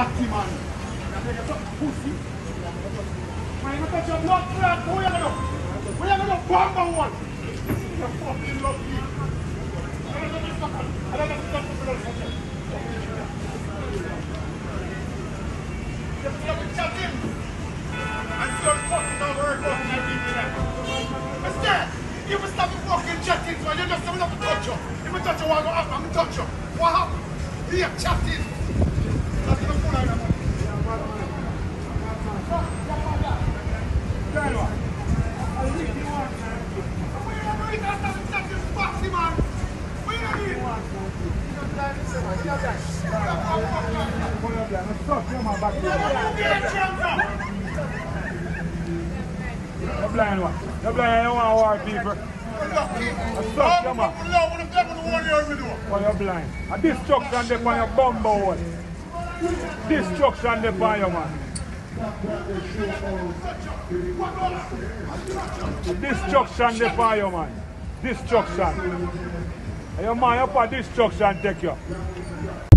batty man. You make a something pussy. Man, you touch your blood clot. Who you gonna do? Who you gonna do? Bamba one. You fucking lucky. I don't know you must stop fucking chatting, so you just don't have to touch you. If you touch you? I'm gonna touch you. What happened? Here, chatting. The blind one. The blind, you want war people. Stop, come on. You blind? A destruction there on your bumbo one. Destruction there on your man. Destruction there on your man. Destruction. Your man up for destruction take you.